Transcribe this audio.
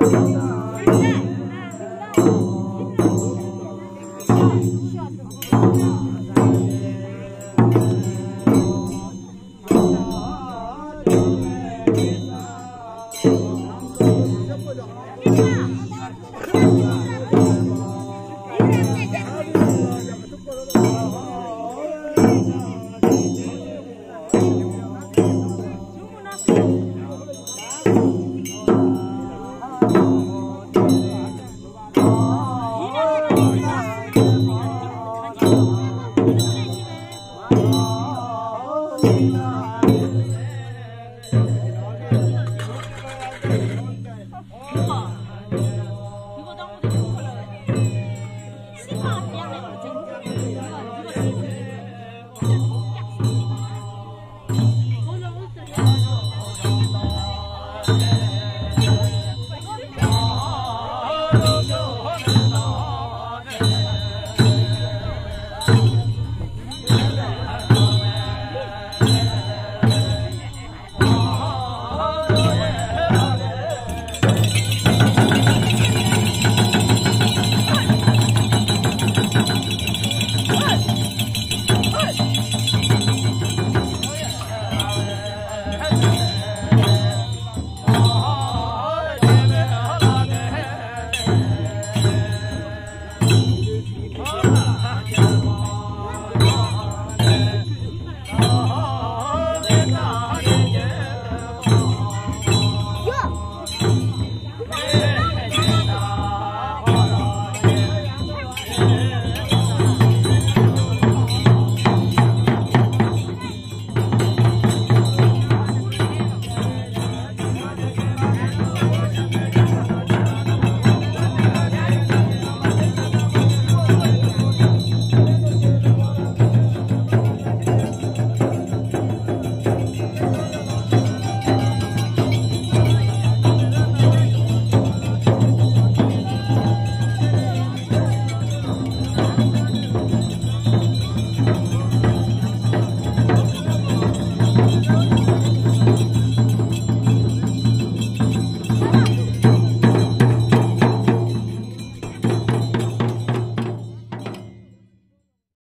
不走。Thank you.